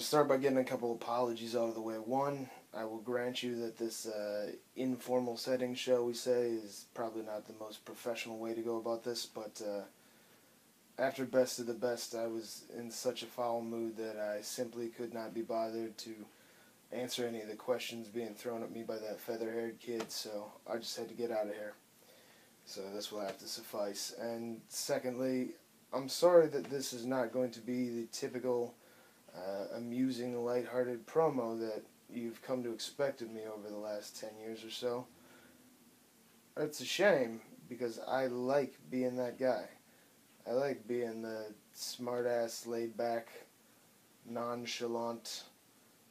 Start by getting a couple apologies out of the way. One, I will grant you that this uh, informal setting, shall we say, is probably not the most professional way to go about this, but uh, after Best of the Best, I was in such a foul mood that I simply could not be bothered to answer any of the questions being thrown at me by that feather haired kid, so I just had to get out of here. So this will have to suffice. And secondly, I'm sorry that this is not going to be the typical uh, amusing, lighthearted promo that you've come to expect of me over the last 10 years or so. It's a shame because I like being that guy. I like being the smart-ass, laid-back, nonchalant,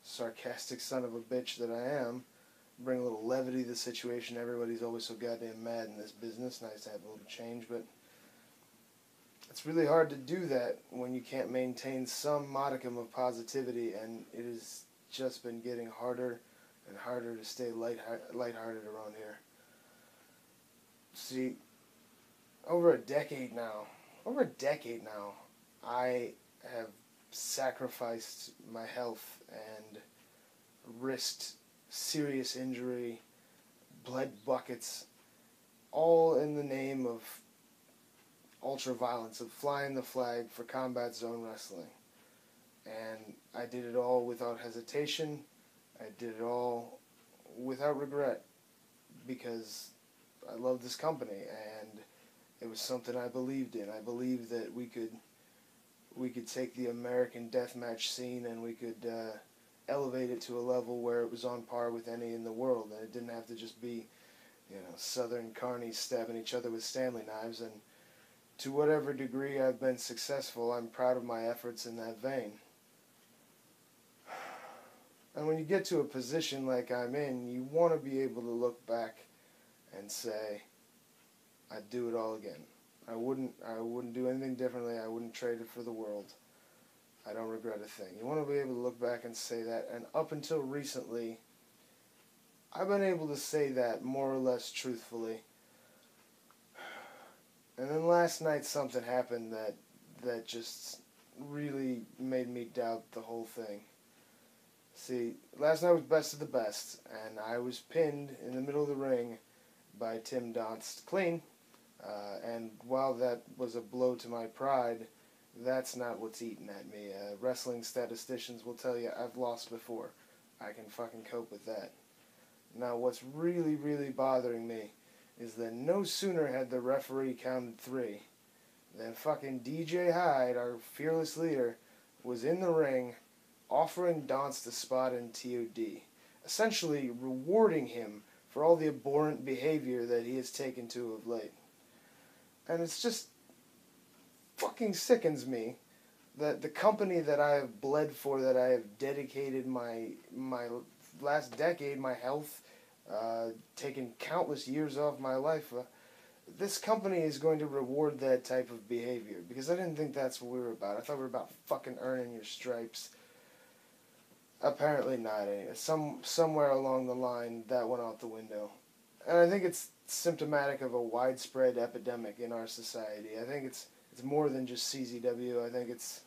sarcastic son of a bitch that I am. Bring a little levity to the situation. Everybody's always so goddamn mad in this business. Nice to have a little change, but it's really hard to do that when you can't maintain some modicum of positivity, and it has just been getting harder and harder to stay light lighthearted around here. See, over a decade now, over a decade now, I have sacrificed my health and risked serious injury, bled buckets, all in the name of ultra violence, of flying the flag for combat zone wrestling. And I did it all without hesitation. I did it all without regret because I love this company and it was something I believed in. I believed that we could we could take the American deathmatch scene and we could uh, elevate it to a level where it was on par with any in the world, and it didn't have to just be, you know, Southern carnies stabbing each other with Stanley knives. And to whatever degree I've been successful, I'm proud of my efforts in that vein. And when you get to a position like I'm in, you want to be able to look back and say, I'd do it all again. I wouldn't I wouldn't do anything differently. I wouldn't trade it for the world. I don't regret a thing. You want to be able to look back and say that. And up until recently, I've been able to say that more or less truthfully. And then last night something happened that that just really made me doubt the whole thing. See, last night was best of the best, and I was pinned in the middle of the ring by Tim Donst clean. Uh, and while that was a blow to my pride, that's not what's eating at me. Uh, wrestling statisticians will tell you I've lost before. I can fucking cope with that. Now, what's really, really bothering me is that no sooner had the referee counted three than fucking DJ Hyde, our fearless leader, was in the ring offering Donst a spot in TOD, essentially rewarding him for all the abhorrent behavior that he has taken to of late. And it's just fucking sickens me that the company that I have bled for, that I have dedicated my my last decade, my health, uh, taken countless years off my life. Uh, this company is going to reward that type of behavior because I didn't think that's what we were about. I thought we were about fucking earning your stripes. Apparently not. Anyway. Some somewhere along the line that went out the window, and I think it's symptomatic of a widespread epidemic in our society. I think it's it's more than just CZW. I think it's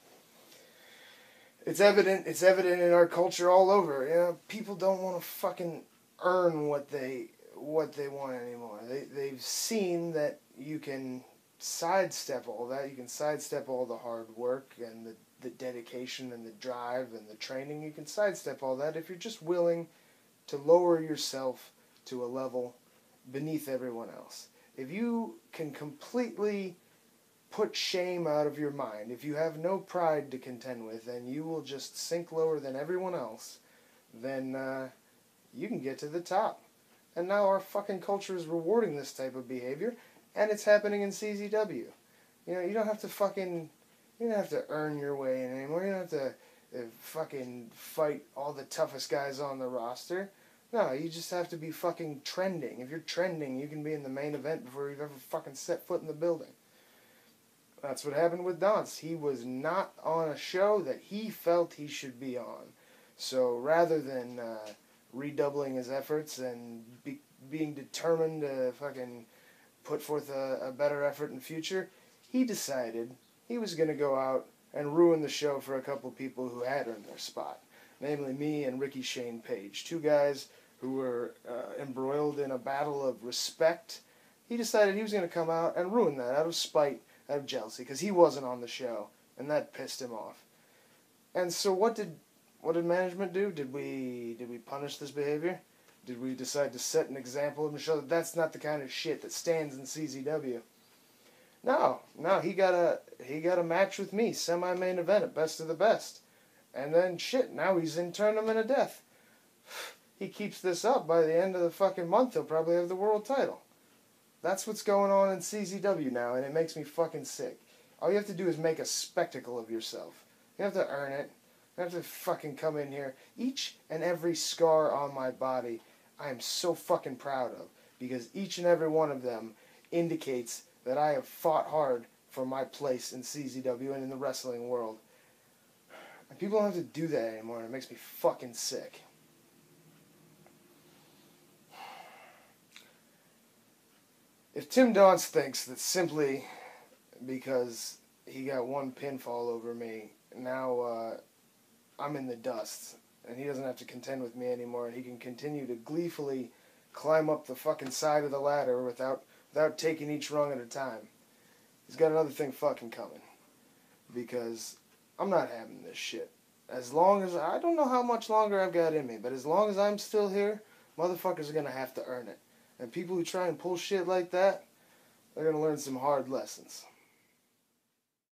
it's evident it's evident in our culture all over. You know, people don't want to fucking earn what they what they want anymore. They they've seen that you can sidestep all that. You can sidestep all the hard work and the the dedication and the drive and the training. You can sidestep all that if you're just willing to lower yourself to a level beneath everyone else. If you can completely put shame out of your mind, if you have no pride to contend with, and you will just sink lower than everyone else, then uh, you can get to the top. And now our fucking culture is rewarding this type of behavior, and it's happening in CZW. You know, you don't have to fucking, you don't have to earn your way in anymore. You don't have to uh, fucking fight all the toughest guys on the roster. No, you just have to be fucking trending. If you're trending, you can be in the main event before you've ever fucking set foot in the building. That's what happened with Donst. He was not on a show that he felt he should be on. So rather than uh, redoubling his efforts and be, being determined to fucking put forth a, a better effort in future, he decided he was going to go out and ruin the show for a couple people who had earned their spot, namely me and Ricky Shane Page, two guys who were uh, embroiled in a battle of respect. He decided he was going to come out and ruin that out of spite, out of jealousy, because he wasn't on the show, and that pissed him off. And so, what did what did management do? Did we did we punish this behavior? Did we decide to set an example and show that that's not the kind of shit that stands in CZW? No, no, he got a he got a match with me, semi main event at Best of the Best, and then shit. Now he's in Tournament of Death. He keeps this up by the end of the fucking month. He'll probably have the world title. That's what's going on in CZW now, and it makes me fucking sick. All you have to do is make a spectacle of yourself. You have to earn it. You have to fucking come in here. Each and every scar on my body, I am so fucking proud of because each and every one of them indicates that I have fought hard for my place in CZW and in the wrestling world. And people don't have to do that anymore, and it makes me fucking sick. If Tim Donst thinks that simply because he got one pinfall over me, now uh, I'm in the dust, and he doesn't have to contend with me anymore, and he can continue to gleefully climb up the fucking side of the ladder without without taking each rung at a time. He's got another thing fucking coming. Because I'm not having this shit. As long as I don't know how much longer I've got in me, but as long as I'm still here, motherfuckers are gonna have to earn it. And people who try and pull shit like that, they're gonna learn some hard lessons.